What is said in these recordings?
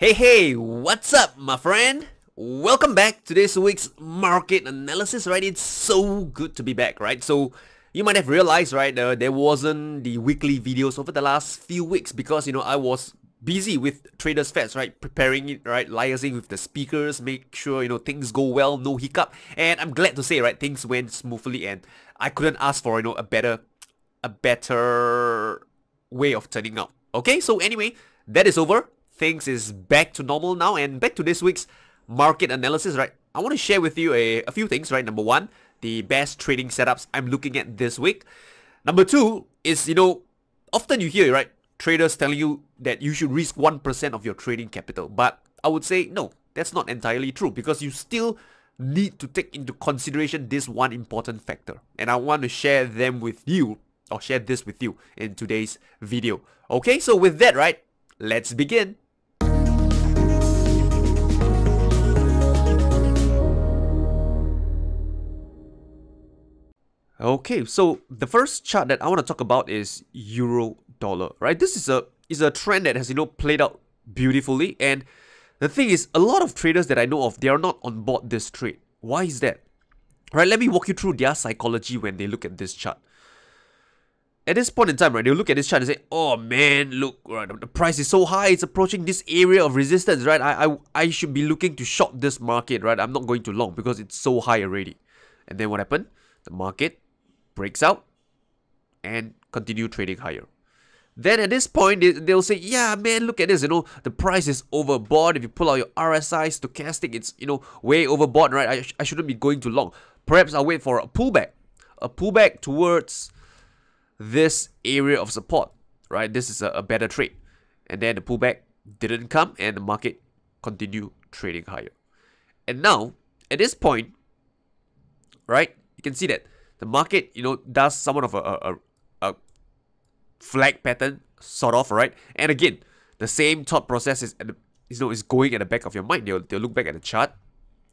Hey, hey, what's up, my friend? Welcome back to this week's market analysis, right? It's so good to be back, right? So, you might have realized, right, uh, there wasn't the weekly videos over the last few weeks because, you know, I was busy with TradersFest, right? Preparing it, right? Liaising with the speakers, make sure, you know, things go well, no hiccup. And I'm glad to say, right, things went smoothly and I couldn't ask for, you know, a better, a better way of turning out. Okay, so anyway, that is over things is back to normal now and back to this week's market analysis, right? I want to share with you a, a few things, right? Number one, the best trading setups I'm looking at this week. Number two is, you know, often you hear, right, traders telling you that you should risk 1% of your trading capital. But I would say, no, that's not entirely true because you still need to take into consideration this one important factor. And I want to share them with you or share this with you in today's video. Okay, so with that, right, let's begin. Okay, so the first chart that I want to talk about is euro dollar, right? This is a is a trend that has you know played out beautifully and the thing is a lot of traders that I know of they are not on board this trade. Why is that? Right, let me walk you through their psychology when they look at this chart. At this point in time, right, they'll look at this chart and say, "Oh man, look, right, the price is so high, it's approaching this area of resistance, right? I, I, I should be looking to short this market, right? I'm not going to long because it's so high already." And then what happened? The market breaks out and continue trading higher. Then at this point, they'll say, yeah, man, look at this, you know, the price is overbought. If you pull out your RSI stochastic, it's, you know, way overbought, right? I, sh I shouldn't be going too long. Perhaps I'll wait for a pullback, a pullback towards this area of support, right? This is a, a better trade. And then the pullback didn't come and the market continued trading higher. And now, at this point, right, you can see that the market, you know, does somewhat of a, a, a flag pattern, sort of, right? And again, the same thought process is, you know, is going at the back of your mind. They'll, they'll look back at the chart,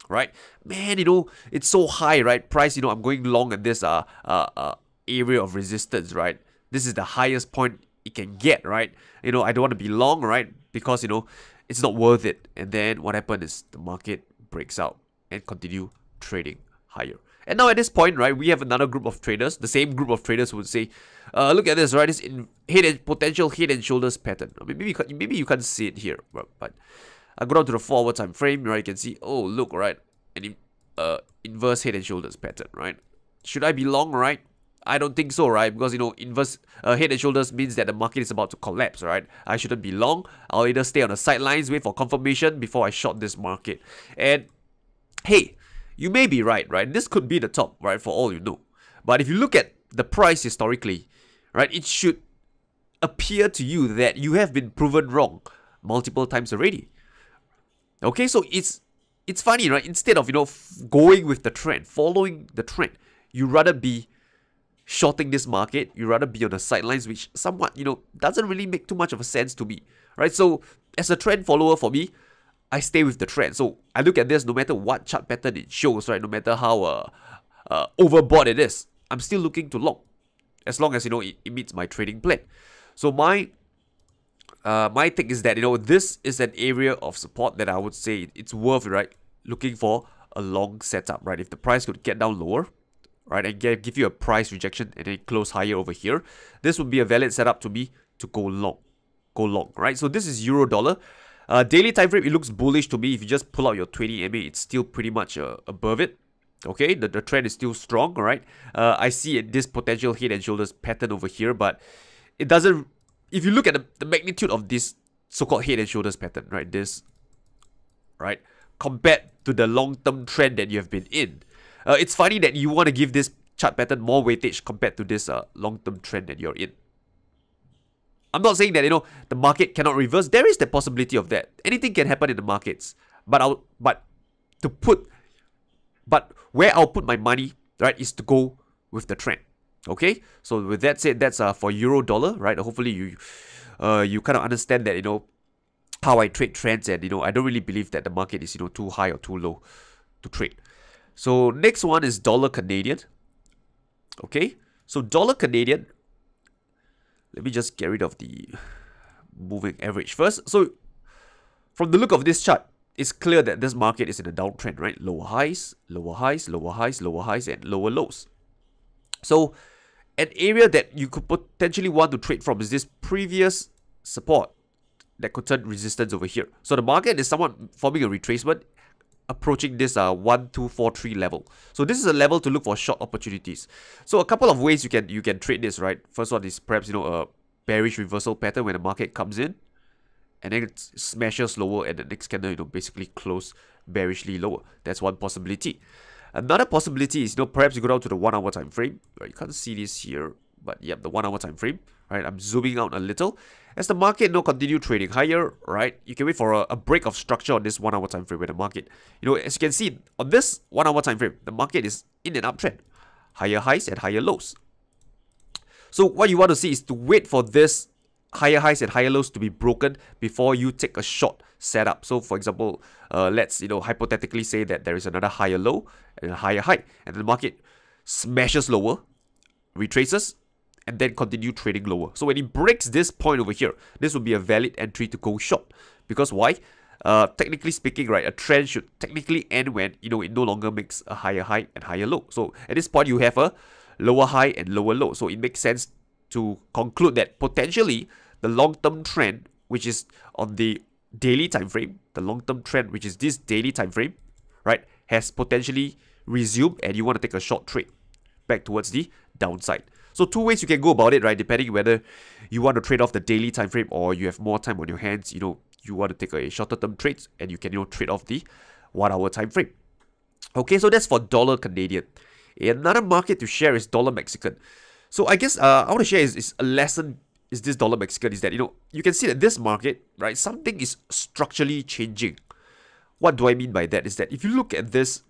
right? Man, you know, it's so high, right? Price, you know, I'm going long at this uh, uh, uh, area of resistance, right? This is the highest point it can get, right? You know, I don't want to be long, right? Because, you know, it's not worth it. And then what happened is the market breaks out and continue trading higher. And now at this point, right, we have another group of traders, the same group of traders would say, uh, look at this, right, this in head and potential head and shoulders pattern. I mean, maybe you can, maybe you can't see it here, but, but I go down to the four hour time frame, right, you can see, oh, look, right, an uh, inverse head and shoulders pattern, right? Should I be long, right? I don't think so, right? Because, you know, inverse uh, head and shoulders means that the market is about to collapse, right? I shouldn't be long. I'll either stay on the sidelines, wait for confirmation before I short this market. And, hey, you may be right, right? This could be the top, right, for all you know. But if you look at the price historically, right, it should appear to you that you have been proven wrong multiple times already. Okay, so it's it's funny, right? Instead of, you know, going with the trend, following the trend, you rather be shorting this market, you rather be on the sidelines, which somewhat, you know, doesn't really make too much of a sense to me, right? So, as a trend follower for me, I stay with the trend. So I look at this no matter what chart pattern it shows, right? No matter how uh, uh, overbought it is, I'm still looking to long. As long as, you know, it, it meets my trading plan. So my uh, my take is that, you know, this is an area of support that I would say it's worth, right? Looking for a long setup, right? If the price could get down lower, right, and get, give you a price rejection and then close higher over here, this would be a valid setup to me to go long. Go long, right? So this is euro dollar. Uh, daily time frame, it looks bullish to me. If you just pull out your 20 MA, it's still pretty much uh, above it. Okay, the, the trend is still strong, right? Uh, I see this potential head and shoulders pattern over here, but it doesn't... If you look at the, the magnitude of this so-called head and shoulders pattern, right? This, right? Compared to the long-term trend that you have been in. Uh, it's funny that you want to give this chart pattern more weightage compared to this uh, long-term trend that you're in. I'm not saying that, you know, the market cannot reverse. There is the possibility of that. Anything can happen in the markets. But I'll, but to put, but where I'll put my money, right, is to go with the trend. Okay? So with that said, that's uh, for euro dollar, right? Hopefully you, uh, you kind of understand that, you know, how I trade trends and, you know, I don't really believe that the market is, you know, too high or too low to trade. So next one is dollar Canadian. Okay? So dollar Canadian, let me just get rid of the moving average first. So from the look of this chart, it's clear that this market is in a downtrend, right? Lower highs, lower highs, lower highs, lower highs, and lower lows. So an area that you could potentially want to trade from is this previous support that could turn resistance over here. So the market is somewhat forming a retracement approaching this uh 1243 level. So this is a level to look for short opportunities. So a couple of ways you can you can trade this, right? First one is perhaps you know a bearish reversal pattern when the market comes in and then it smashes lower and the next candle you know basically close bearishly lower. That's one possibility. Another possibility is, you know, perhaps you go down to the one hour time frame. Right? You can't see this here, but yeah, the one hour time frame. Right, I'm zooming out a little. As the market know continue trading higher, right? You can wait for a, a break of structure on this one hour time frame where the market, you know, as you can see on this one hour time frame, the market is in an uptrend, higher highs and higher lows. So what you want to see is to wait for this higher highs and higher lows to be broken before you take a short setup. So for example, uh, let's you know hypothetically say that there is another higher low and a higher high, and the market smashes lower, retraces, and then continue trading lower. So when it breaks this point over here, this will be a valid entry to go short. Because why? Uh, technically speaking, right, a trend should technically end when you know it no longer makes a higher high and higher low. So at this point, you have a lower high and lower low. So it makes sense to conclude that potentially the long-term trend, which is on the daily time frame, the long-term trend, which is this daily time frame, right, has potentially resumed and you want to take a short trade back towards the downside. So two ways you can go about it, right? Depending whether you want to trade off the daily time frame or you have more time on your hands, you know, you want to take a shorter term trades and you can you know trade off the one hour time frame. Okay, so that's for dollar Canadian. Another market to share is dollar Mexican. So I guess uh, I want to share is, is a lesson is this dollar Mexican is that, you know, you can see that this market, right, something is structurally changing. What do I mean by that? Is that if you look at this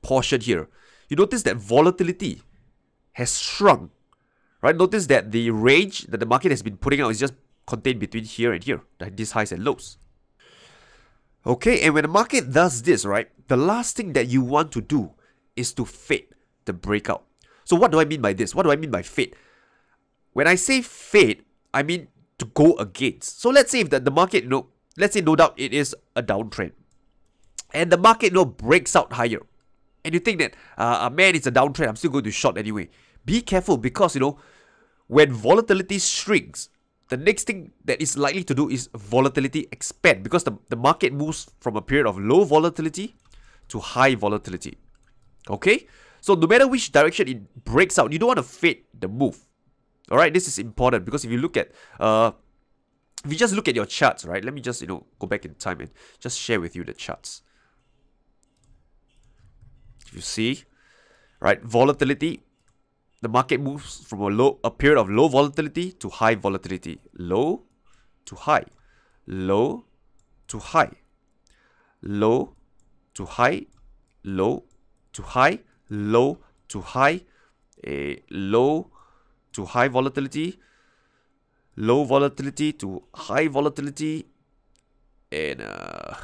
portion here, you notice that volatility has shrunk, right? Notice that the range that the market has been putting out is just contained between here and here, like these highs and lows. Okay, and when the market does this, right, the last thing that you want to do is to fade the breakout. So what do I mean by this? What do I mean by fade? When I say fade, I mean to go against. So let's say if the, the market, you know, let's say no doubt it is a downtrend. And the market, you know, breaks out higher. And you think that, uh, man, it's a downtrend, I'm still going to short anyway. Be careful because, you know, when volatility shrinks, the next thing that is likely to do is volatility expand because the, the market moves from a period of low volatility to high volatility. Okay? So no matter which direction it breaks out, you don't want to fade the move. All right, this is important because if you look at uh, if you just look at your charts, right? Let me just you know go back in time and just share with you the charts. You see, right? Volatility. The market moves from a low a period of low volatility to high volatility. Low to high. Low to high. Low to high. Low to high. Low to high. A low to high volatility, low volatility to high volatility, and uh,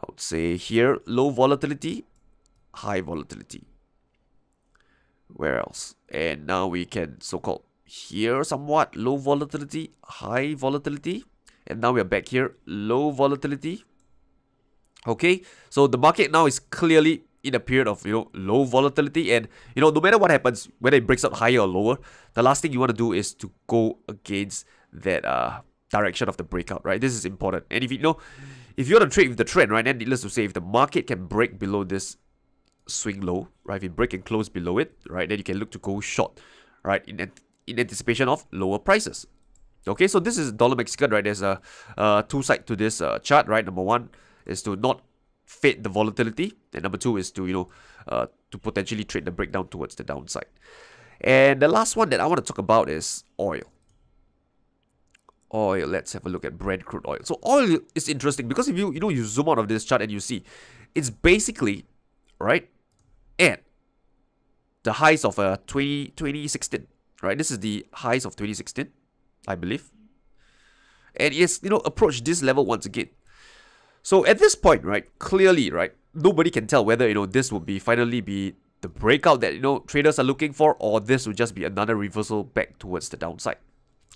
I would say here low volatility, high volatility. Where else? And now we can so-called here somewhat low volatility, high volatility, and now we are back here low volatility. Okay, so the market now is clearly in a period of you know low volatility and you know no matter what happens whether it breaks out higher or lower the last thing you want to do is to go against that uh direction of the breakout right this is important and if you know if you want to trade with the trend right then needless to say if the market can break below this swing low right if it break and close below it right then you can look to go short right in in anticipation of lower prices okay so this is dollar mexican right there's a uh, two side to this uh, chart right number one is to not fade the volatility. And number two is to, you know, uh, to potentially trade the breakdown towards the downside. And the last one that I want to talk about is oil. Oil, let's have a look at Brent crude oil. So oil is interesting because if you, you know, you zoom out of this chart and you see, it's basically, right, the highs of uh, 20, 2016, right? This is the highs of 2016, I believe. And it's, you know, approached this level once again. So at this point, right, clearly, right, nobody can tell whether, you know, this will be finally be the breakout that, you know, traders are looking for or this will just be another reversal back towards the downside.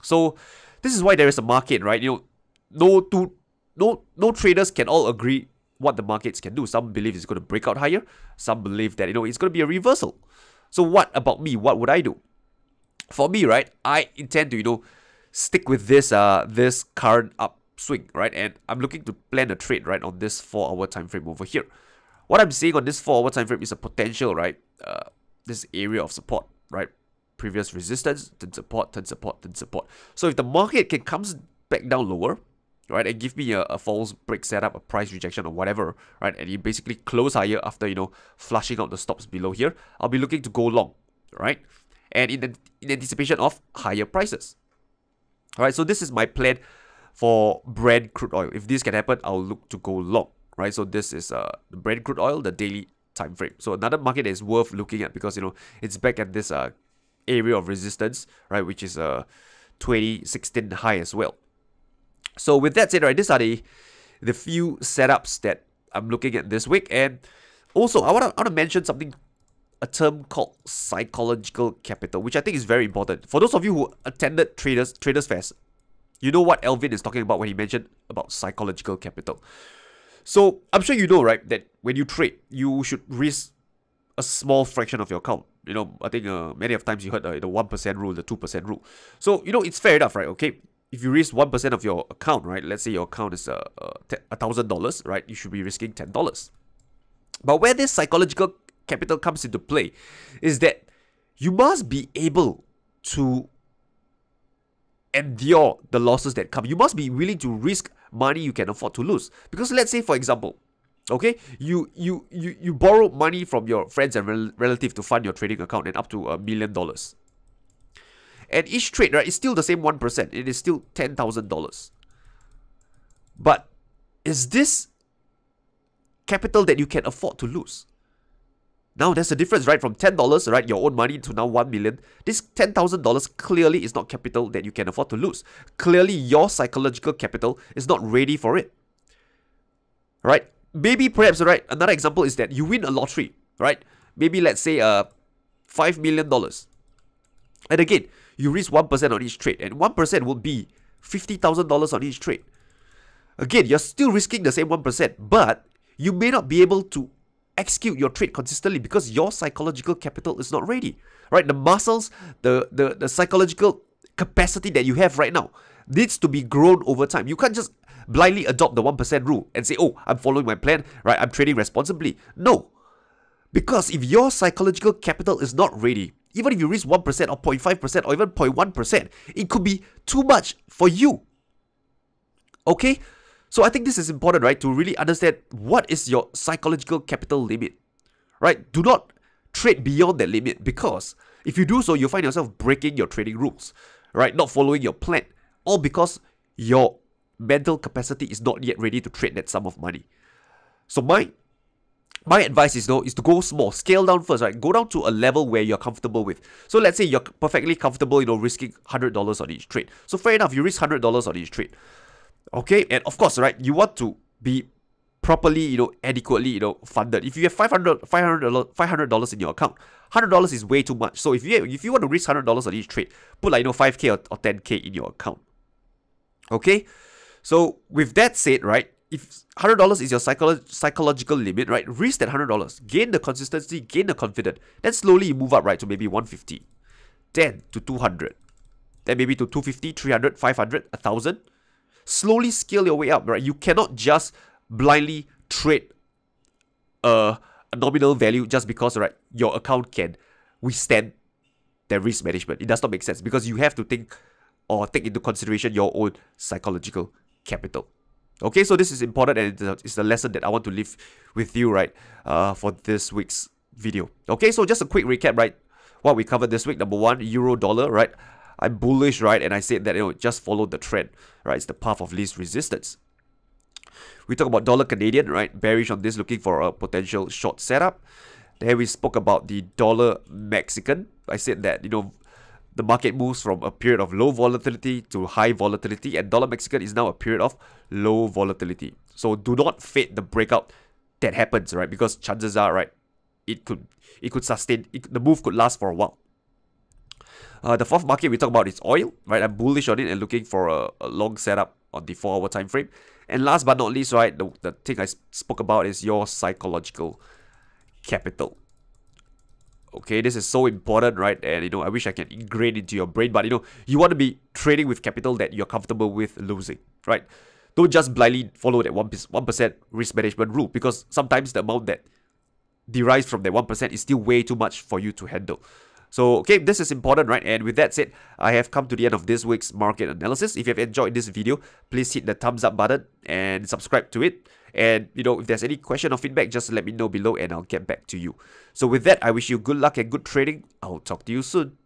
So this is why there is a market, right? You know, no two no no traders can all agree what the markets can do. Some believe it's going to break out higher. Some believe that you know it's going to be a reversal. So what about me? What would I do? For me, right, I intend to you know stick with this uh this current upswing, right, and I'm looking to plan a trade right on this four hour time frame over here. What I'm seeing on this four hour time frame is a potential, right, uh, this area of support, right, previous resistance, then support, then support, then support. So if the market can comes back down lower, right, and give me a, a false break setup, a price rejection or whatever, right, and you basically close higher after, you know, flushing out the stops below here, I'll be looking to go long, right, and in, in anticipation of higher prices. All right, so this is my plan for Brent crude oil. If this can happen, I'll look to go long, right? So this is uh, the Brent crude oil, the daily time frame. So another market is worth looking at because, you know, it's back at this uh, area of resistance, right, which is a uh, 2016 high as well. So with that said, right, these are the the few setups that I'm looking at this week. And also, I want to mention something, a term called psychological capital, which I think is very important. For those of you who attended Traders TradersFest, you know what Elvin is talking about when he mentioned about psychological capital. So I'm sure you know, right, that when you trade, you should risk a small fraction of your account. You know, I think uh, many of times you heard uh, the 1% rule, the 2% rule. So, you know, it's fair enough, right? Okay, if you risk 1% of your account, right, let's say your account is uh, uh, $1,000, right, you should be risking $10. But where this psychological capital comes into play is that you must be able to endure the losses that come. You must be willing to risk money you can afford to lose. Because let's say, for example, okay, you you you you borrow money from your friends and rel relative to fund your trading account and up to a million dollars. And each trade, right, is still the same 1%. It is still $10,000. But is this capital that you can afford to lose? Now there's a difference, right? From $10, right, your own money to now 1 million. This $10,000 clearly is not capital that you can afford to lose. Clearly your psychological capital is not ready for it. Right? Maybe perhaps, right, another example is that you win a lottery, right? Maybe let's say uh, $5 million. And again, you risk 1% on each trade, and 1% will be $50,000 on each trade. Again, you're still risking the same 1%, but you may not be able to execute your trade consistently because your psychological capital is not ready. Right? The muscles, the, the, the psychological capacity that you have right now needs to be grown over time. You can't just blindly adopt the 1% rule and say, oh, I'm following my plan, right? I'm trading responsibly. No. Because if your psychological capital is not ready, even if you risk 1% or 0.5% or even 0.1%, it could be too much for you. Okay? So I think this is important, right? To really understand what is your psychological capital limit. Right? Do not trade beyond that limit because if you do so, you'll find yourself breaking your trading rules. Right? Not following your plan. All because your mental capacity is not yet ready to trade that sum of money. So my my advice is though is to go small, scale down first, right? Go down to a level where you're comfortable with. So let's say you're perfectly comfortable, you know, risking hundred dollars on each trade. So fair enough, you risk hundred dollars on each trade. Okay, and of course, right, you want to be properly, you know, adequately, you know, funded. If you have 500 $500 $500 in your account, $100 is way too much. So if you if you want to risk $100 on each trade, put like, you know, 5k or, or 10k in your account. Okay? So with that said, right, if hundred dollars is your psycholo- psychological limit, right? Risk that hundred dollars, gain the consistency, gain the confidence. Then slowly you move up, right, to maybe 150, then to 200, then maybe to 250, 300, 500, 1000. Slowly scale your way up, right? You cannot just blindly trade a, a nominal value just because, right, your account can withstand the risk management. It does not make sense because you have to think or take into consideration your own psychological capital. Okay, so this is important and it's a lesson that I want to leave with you, right, uh, for this week's video. Okay, so just a quick recap, right, what we covered this week. Number one, euro dollar, right, I'm bullish, right, and I said that, you know, just follow the trend, right, it's the path of least resistance. We talk about dollar Canadian, right, bearish on this, looking for a potential short setup. Then we spoke about the dollar Mexican. I said that, you know, the market moves from a period of low volatility to high volatility, and dollar Mexican is now a period of low volatility. So do not fade the breakout that happens, right? Because chances are, right, it could it could sustain. It, the move could last for a while. Uh, the fourth market we talk about is oil, right? I'm bullish on it and looking for a, a long setup on the 4 hour time frame. And last but not least, right, the, the thing I spoke about is your psychological capital. Okay, this is so important, right? And you know, I wish I can ingrain into your brain, but you know, you want to be trading with capital that you're comfortable with losing, right? Don't just blindly follow that one 1% risk management rule because sometimes the amount that derives from that 1% is still way too much for you to handle. So, okay, this is important, right? And with that said, I have come to the end of this week's market analysis. If you have enjoyed this video, please hit the thumbs up button and subscribe to it. And, you know, if there's any question or feedback, just let me know below and I'll get back to you. So with that, I wish you good luck and good trading. I'll talk to you soon.